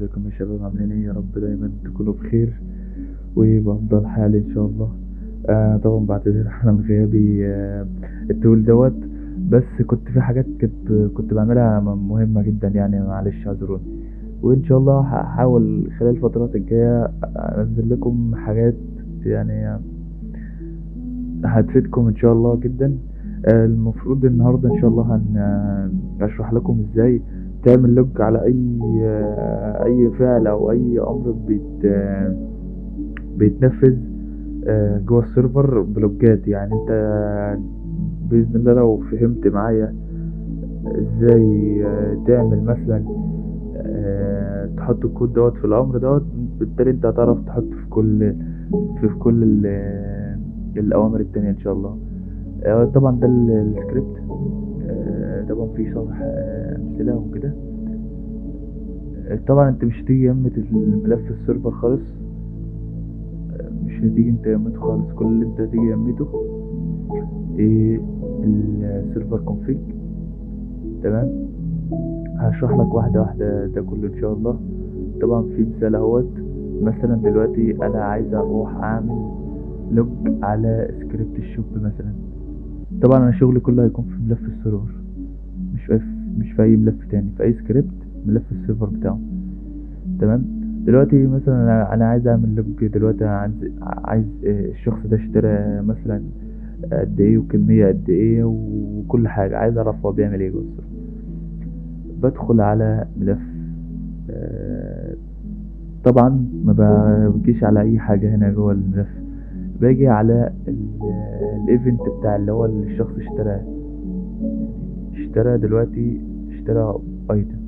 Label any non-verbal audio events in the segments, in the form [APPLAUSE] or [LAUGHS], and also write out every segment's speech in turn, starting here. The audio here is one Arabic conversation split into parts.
ازيكم يا شباب عاملين إيه؟ يا رب دايما تكونوا بخير وبأفضل حال إن شاء الله. آه طبعا بعتذر عن [LAUGHS] غيابي آه التول دوت. بس كنت في حاجات كنت كنت بعملها مهمة جدا يعني معلش اعذروني. وإن شاء الله هحاول خلال الفترات الجاية أنزل لكم حاجات يعني هتفيدكم إن شاء الله جدا. آه، المفروض النهارده إن شاء الله هن أشرح لكم إزاي تعمل log على أي أي فعل أو أي أمر بيت بيتنفذ آه، جوه ال server ب log ات يعني أنت بإذن الله لو فهمت معايا إزاي آه، تعمل مثلا آه، تحط الكود دوت في الأمر دوت بالتالي أنت هتعرف تحط في كل في كل ال- الأوامر التانية إن شاء الله. طبعا ده ال- السكريبت. طبعا في شرح آه، أمثلة وكده. آه، طبعا أنت مش هتيجي يمت الملف ال server خالص. آه، مش هتيجي أنت يمته خالص. كل اللي أنت هتيجي يمته إيه ال server config تمام؟ هشرح لك واحدة واحدة ده كله إن شاء الله. طبعا في مثال أهوت. مثلا دلوقتي أنا عايز أروح أعمل log على script ال shop مثلا. طبعا أنا شغلي كله هيكون في ملف ال server. مش في مش في أي ملف تاني في أي سكريبت ملف ال server بتاعه. تمام؟ دلوقتي مثلا أنا عايز أعمل log دلوقتي أنا عايز عايز آه، الشخص ده اشترى مثلا قد إيه وكمية قد إيه وكل حاجة عايز أعرف هو بيعمل إيه جوه بدخل على ملف آه، طبعا ما بجيش على أي حاجة هنا جوه الملف. باجي على ال event بتاع اللي هو الشخص اشتراه. اشترى دلوقتي اشترى item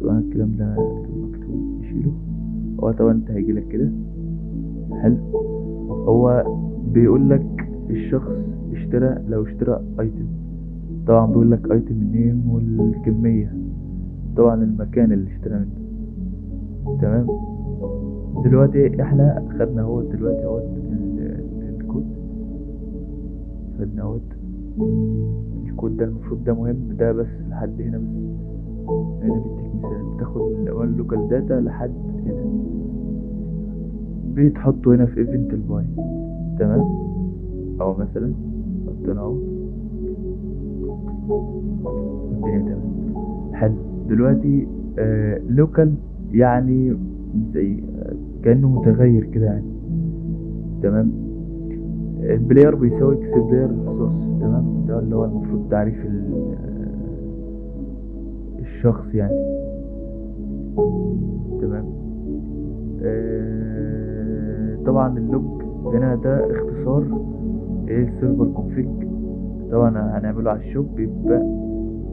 طبعا الكلام ده مكتوب نشيله هو طبعا أنت هيجيلك كده. حلو. هو بيقول لك الشخص اشترى لو اشترى item طبعا بيقول لك item ال name والكمية. طبعا المكان اللي اشترى منه. تمام؟ دلوقتي إحنا خدنا أهوت دلوقتي ال- الكود. خدنا أهوت. الكود ده المفروض ده مهم ده بس لحد هنا بس. هنا بيديك مثال بتاخد من اول local data لحد هنا. بتحطه هنا في event ال buy تمام؟ أو مثلا حطينا أهو. الدنيا تمام. حلو. دلوقتي آه local يعني زي آه، كأنه متغير كده يعني. تمام؟ ال player بيساوي xPlayer source تمام؟ ده اللي هو المفروض تعريف ال- الشخص يعني. تمام؟ آه، طبعا ال log هنا ده اختصار إيه ال server config طبعا هنعمله على ال shop بيبقى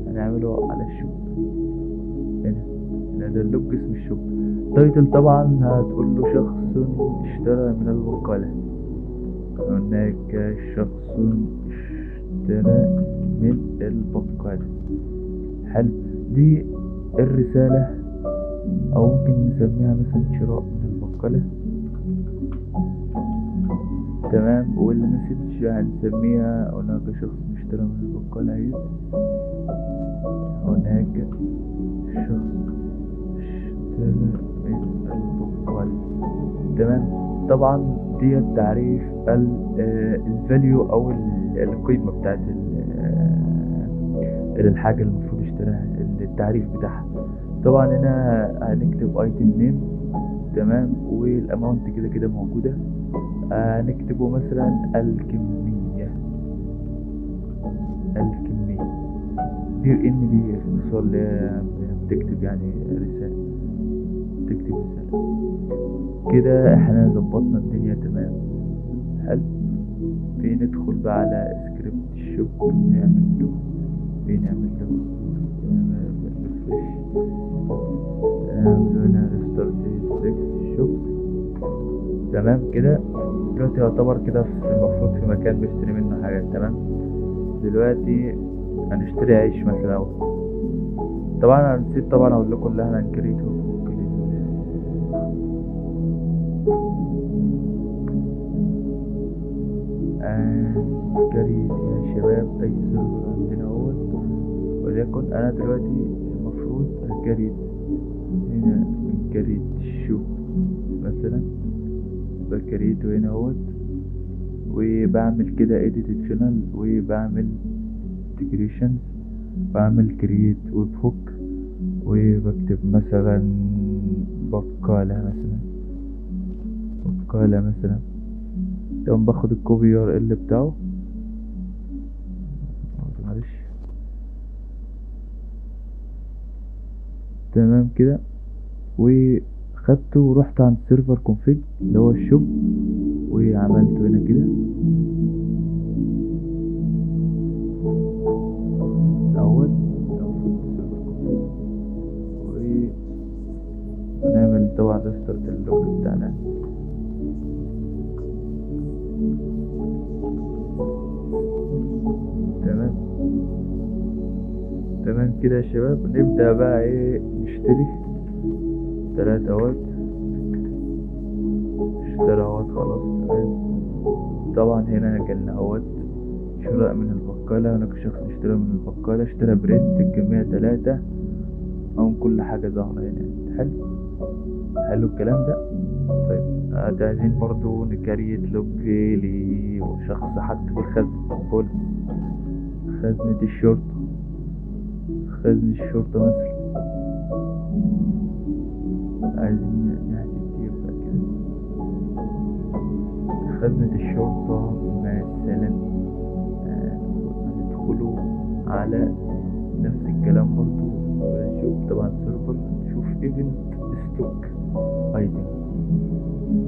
هنعمله على ال shop. هنا هنا ده ال log اسم ال shop. title طبعا هتقول له شخص اشترى من الوكالة هناك شخص اشترى من الوكالة حلو دي الرسالة أو ممكن نسميها مثلا شراء من الوكالة تمام وال message هنسميها؟ هناك شخص اشترى من الوكالة اهي هناك شخص اشترى من الوكالة تمام طبعا دي تعريف ال value أو ال- القيمة بتاعت آه، الحاجة اللي المفروض اشتراها التعريف بتاعها. طبعا هنا هنكتب item name تمام؟ وال amount كده كده موجودة. هنكتبه مثلا الكمية. الكمية. دي إن دي هي بتكتب يعني رسالة. تكتب رسالة. كده إحنا ظبطنا الدنيا حلو بندخل بقى على script ال shop نعمل له بنعمل له نعمل refresh نعمل هنا restart ال shop تمام كده؟ دلوقتي يعتبر كده المفروض في مكان بيشتري منه حاجات تمام؟ دلوقتي هنشتري عيش مثلا طبعا أنا نسيت طبعا أقول لكم اللي إحنا هنكريته create يا شباب أي server عندنا اهوت وليكن أنا دلوقتي المفروض ه create هنا ب create ال shop مثلا؟ بكريته هنا اهوت وبعمل كده edit وبعمل integration بعمل create webhook وبكتب مثلا بقالة مثلا. بقالة مثلا. تمام باخد ال copy URL بتاعه. معلش. تمام كده. وخدته ورحت عند server config اللي هو ال shop وعملته هنا كده. اهوت ونعمل طبعا restart ال log تمام كده يا شباب. نبدأ بقى إيه؟ نشتري. تلاتة اهوت اشترى اهوت خلاص تمام. طبعا هنا جالنا اهوت شراء من البقالة. هناك شخص اشترى من البقالة. اشترى bread الكمية تلاتة. أو كل حاجة ظاهرة هنا. حلو. حلو الكلام ده. طيب آه، عايزين برضو نكريت لوج لشخص حط في الخزنة خزنة الشرطة خزنة الشرطة مثلا عايزين نحذف دي يبقى كده خزنة الشرطة مثلا آه، ندخلوا على نفس الكلام برضو ونشوف طبعا server نشوف event stock item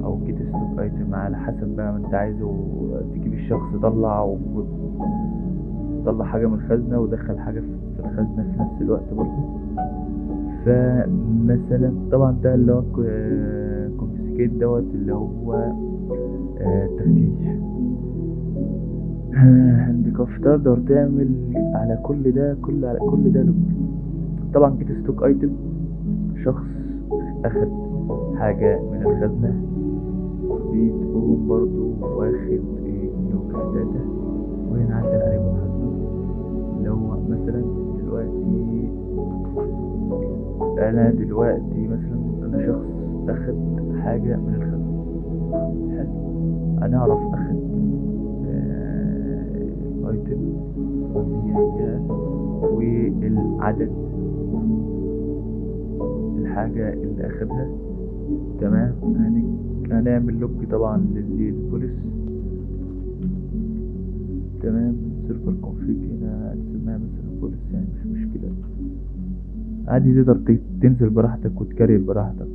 أو get stock item على حسب بقى ما انت عايزه تجيب الشخص طلع طلع حاجة من الخزنة ودخل حاجة في الخزنة في نفس الوقت برضو فمثلا طبعا ده اللي هو confiscate دوت اللي هو آه، تفتيش. عندك تقدر تعمل على كل ده كل على كل ده log. طبعا get stock item. شخص اخد حاجة من الخزنة. بتقوم برضو واخد log data وهنا عندنا عليه محاسبة اللي هو مثلا دلوقتي أنا دلوقتي مثلا أنا شخص اخد حاجة من الخزنة حلو. أنا أعرف اخد ال item والعدد الحاجة اللي اخدها تمام. هن- هنعمل log طبعا للبوليس. تمام. server config عادي تقدر تنزل براحتك وتكرر براحتك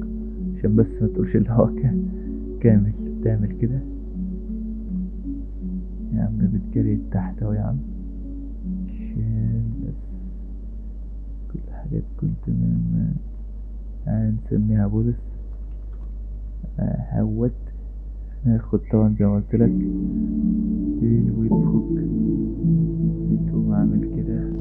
عشان بس ما تقولش اللي هو كا- كامل تعمل كده. يا عم بتجري تحت أهو يا عم. بس كل حاجة تكون تمام هنسميها بولس هوت. ناخد طبعا زي ما قلت لك. الويب هوك تقوم عامل كده.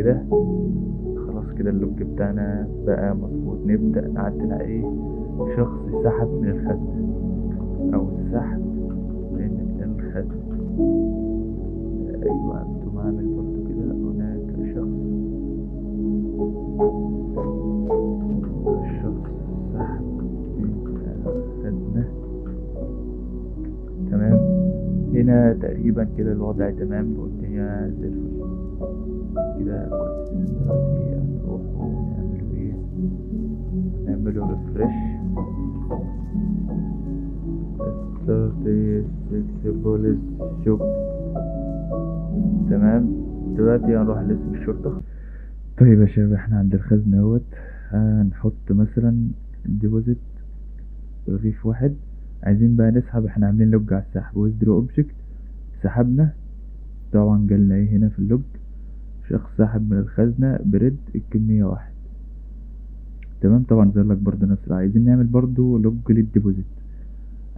كده. خلاص كده اللوك بتاعنا بقى مظبوط. نبدأ نعدل عليه شخص سحب من الخزنة أو سحب من الخزنة أيوة أنتم عامل برضو كده هناك شخص. الشخص سحب من الخزنة تمام. هنا تقريبا كده الوضع تمام والدنيا زي الفل. كده. كويس دلوقتي إيه؟ نعمله ريفرش بوليس شوب تمام دلوقتي هنروح لاسم الشرطة طيب يا شباب إحنا عند الخزنة اهوت هنحط مثلا deposit رغيف واحد. عايزين بقى نسحب إحنا عاملين log على السحب. withdraw object سحبنا طبعا جالنا إيه هنا في ال log؟ شخص سحب من الخزنة bread الكمية واحد. تمام؟ طبعا ظهر لك برضه نفس عايزين نعمل برضه log لل deposit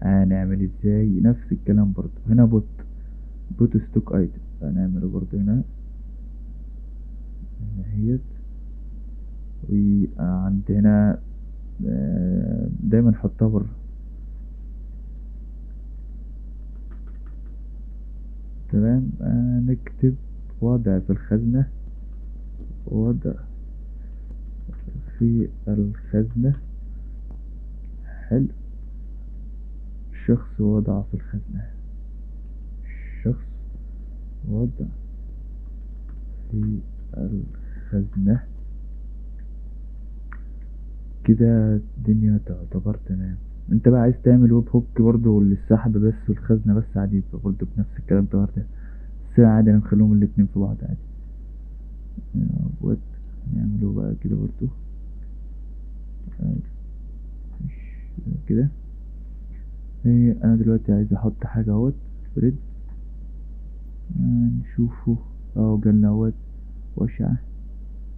هنعمل إزاي؟ نفس الكلام برضه هنا put. put stock item هنعمله برضه هنا. هنا هيت. وعند هنا آه، دايما نحطها بره. تمام؟ آه نكتب. وضع في الخزنة وضع في الخزنة. حلو شخص وضع في الخزنة؟ شخص وضع في الخزنة. كده الدنيا تعتبر تمام. انت بقى عايز تعمل webhook برضه للسحب بس والخزنة بس عادي برضه بنفس الكلام ده برضه بس عادي نخليهم الاتنين في بعض عادي. what؟ نعمله بقى كده برضه مش كده. إيه أنا دلوقتي عايز أحط حاجة أهوت بريد نشوفه. آه جالنا أهوت. وشعة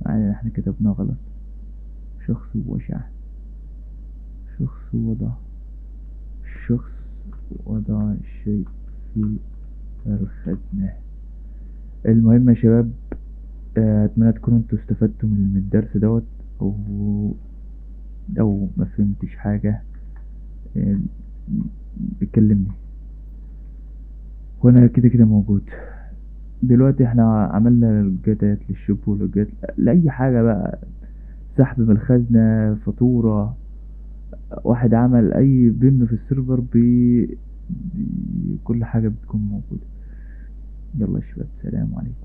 يعني إحنا كتبناه غلط. شخص وشعة شخص وضع. شخص وضع الشيء في الخزنة المهم يا شباب آه، أتمنى تكونوا أنتوا استفدتوا من الدرس دوت أو أو ما فهمتش حاجة آه، بكلمني وأنا كده كده موجود. دلوقتي إحنا عملنا لوجات لل shop ولوجات لأي حاجة بقى سحب من الخزنة فاتورة واحد عمل أي بيم في ال server بي... بي... كل حاجة بتكون موجودة. يلا شباب سلام عليكم.